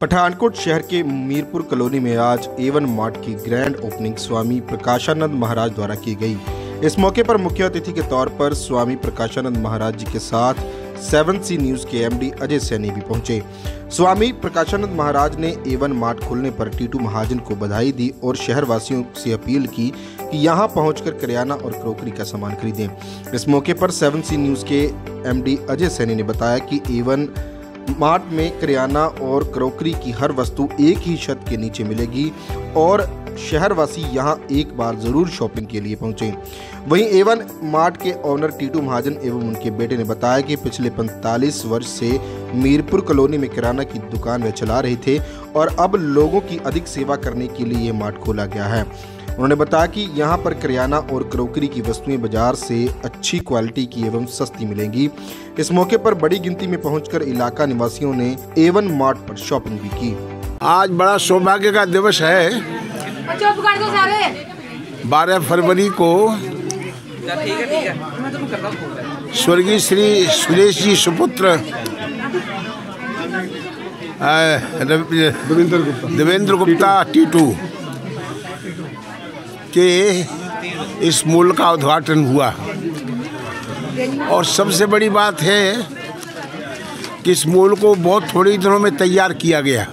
पठानकोट शहर के मीरपुर कॉलोनी में आज एवन मार्ट की ग्रैंड ओपनिंग स्वामी प्रकाशानंद महाराज द्वारा की गई। इस मौके पर मुख्य अतिथि के तौर पर स्वामी प्रकाशानंद महाराज जी के साथ सेवन सी न्यूज़ के एमडी अजय सैनी भी पहुँचे। स्वामी प्रकाशानंद महाराज ने एवन मार्ट खुलने पर टीटू महाजन को बधाई दी और शहर वासियों से अपील की कि यहाँ पहुंचकर करियाना और क्रोकरी का सामान खरीदें। इस मौके पर सेवन सी न्यूज़ के एमडी अजय सैनी ने बताया कि एवन मार्ट में करियाना और क्रोकरी की हर वस्तु एक ही छत के नीचे मिलेगी और शहरवासी यहाँ एक बार ज़रूर शॉपिंग के लिए पहुँचे। वहीं एवन मार्ट के ओनर टीटू महाजन एवं उनके बेटे ने बताया कि पिछले 45 वर्ष से मीरपुर कॉलोनी में किराना की दुकान वे चला रहे थे और अब लोगों की अधिक सेवा करने के लिए ये मार्ट खोला गया है। उन्होंने बताया कि यहाँ पर करियाना और क्रोकरी की वस्तुएँ बाज़ार से अच्छी क्वालिटी की एवं सस्ती मिलेंगी। इस मौके पर बड़ी गिनती में पहुंचकर इलाका निवासियों ने एवन मार्ट पर शॉपिंग भी की। आज बड़ा सौभाग्य का दिवस है। 12 फरवरी को स्वर्गीय श्री सुरेश जी सुपुत्र देवेंद्र गुप्ता। देवेंद्र गुप्ता टीटू। के इस मूल का उद्घाटन हुआ। और सबसे बड़ी बात है कि इस मूल को बहुत थोड़े दिनों में तैयार किया गया।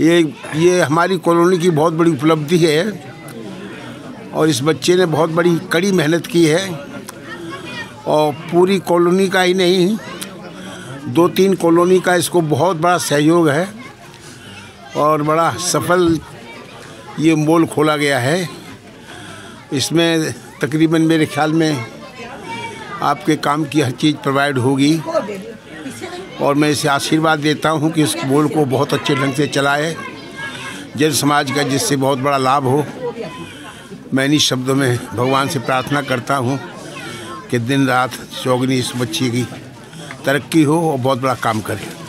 ये ये हमारी कॉलोनी की बहुत बड़ी उपलब्धि है और इस बच्चे ने बहुत बड़ी, कड़ी मेहनत की है। और पूरी कॉलोनी का ही नहीं दो तीन कॉलोनी का इसको बहुत बड़ा सहयोग है और बड़ा सफल ये मॉल खोला गया है। इसमें तकरीबन मेरे ख्याल में आपके काम की हर चीज़ प्रोवाइड होगी। और मैं इसे आशीर्वाद देता हूँ कि इस मॉल को बहुत अच्छे ढंग से चलाए। जन समाज का जिससे बहुत बड़ा लाभ हो। मैं इन्हीं शब्दों में भगवान से प्रार्थना करता हूँ कि दिन रात चौगनी इस बच्ची की तरक्की हो और बहुत बड़ा काम करे।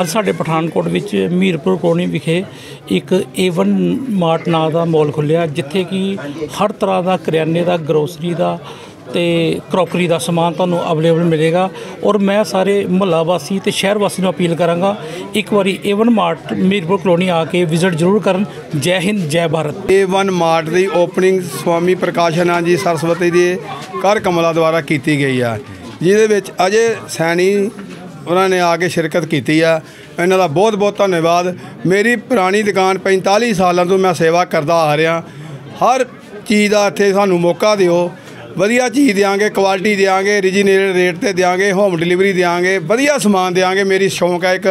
ਅੱਜ ਸਾਡੇ ਪਠਾਨਕੋਟ ਵਿੱਚ ਮੀਰਪੁਰ ਕਲੋਨੀ ਵਿਖੇ ਇੱਕ A1 ਮਾਰਟ ਨਾਂ ਦਾ ਮਾਲ ਖੁੱਲਿਆ ਜਿੱਥੇ ਕਿ ਹਰ ਤਰ੍ਹਾਂ ਦਾ ਕਰਿਆਨੇ ਦਾ ਗਰੋਸਰੀ ਦਾ ਤੇ ਕਰੋਕਰੀ ਦਾ ਸਮਾਨ ਤੁਹਾਨੂੰ ਅਵੇਲੇਬਲ ਮਿਲੇਗਾ। ਔਰ ਮੈਂ ਸਾਰੇ ਮੁਹੱਲਾ ਵਾਸੀ ਤੇ ਸ਼ਹਿਰ ਵਾਸੀ ਨੂੰ ਅਪੀਲ ਕਰਾਂਗਾ, ਇੱਕ ਵਾਰੀ A1 ਮਾਰਟ ਮੀਰਪੁਰ ਕਲੋਨੀ ਆ ਕੇ ਵਿਜ਼ਿਟ ਜ਼ਰੂਰ ਕਰਨ। ਜੈ ਹਿੰਦ, ਜੈ ਭਾਰਤ। A1 ਮਾਰਟ ਦੀ ਓਪਨਿੰਗ ਸਵਾਮੀ ਪ੍ਰਕਾਸ਼ਨਾ ਜੀ ਸਰਸਵਤੀ ਦੇ ਕਰ ਕਮਲਾ ਦੁਆਰਾ ਕੀਤੀ ਗਈ ਆ, ਜਿਹਦੇ ਵਿੱਚ ਅਜੇ ਸੈਣੀ ਉਹਨਾਂ ਨੇ ਆ ਕੇ ਸ਼ਿਰਕਤ ਕੀਤੀ ਆ ਇਹਨਾਂ ਦਾ ਬਹੁਤ ਬਹੁਤ ਧੰਨਵਾਦ ਮੇਰੀ ਪੁਰਾਣੀ ਦੁਕਾਨ 45 ਸਾਲਾਂ ਤੋਂ ਮੈਂ ਸੇਵਾ ਕਰਦਾ ਆ ਰਿਹਾ ਹਰ ਚੀਜ਼ ਦਾ ਇੱਥੇ ਸਾਨੂੰ ਮੌਕਾ ਦਿਓ ਵਧੀਆ ਚੀਜ਼ ਦਿਆਂਗੇ ਕੁਆਲਿਟੀ ਦਿਆਂਗੇ ਰੀਜਨਲ ਰੇਟ ਤੇ ਦਿਆਂਗੇ ਹੋਮ ਡਿਲੀਵਰੀ ਦਿਆਂਗੇ ਵਧੀਆ ਸਮਾਨ ਦਿਆਂਗੇ ਮੇਰੀ ਸ਼ੌਂਕ ਹੈ ਇੱਕ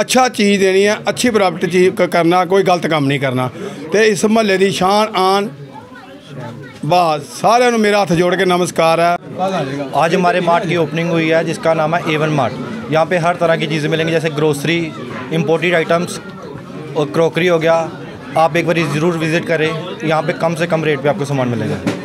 ਅੱਛਾ ਚੀਜ਼ ਦੇਣੀ ਹੈ ਅੱਛੀ ਪ੍ਰਾਪਤ ਚੀਜ਼ ਕ- ਕਰਨਾ ਕੋਈ ਗਲਤ ਕੰਮ ਨਹੀਂ ਕਰਨਾ ਤੇ ਇਸ ਮਹੱਲੇ ਦੀ ਸ਼ਾਨ ਆਨ ਬਸ ਸਾਰਿਆਂ ਨੂੰ ਮੇਰਾ ਹੱਥ ਜੋੜ ਕੇ ਨਮਸਕਾਰ ਹੈ आज हमारे मार्ट की ओपनिंग हुई है जिसका नाम है एवन मार्ट यहाँ पे हर तरह की चीज़ें मिलेंगी, जैसे ग्रोसरी इम्पोर्टेड आइटम्स और क्रॉकरी हो गया। आप एक बार ज़रूर विज़िट करें। यहाँ पे कम से कम रेट पे आपको सामान मिलेगा।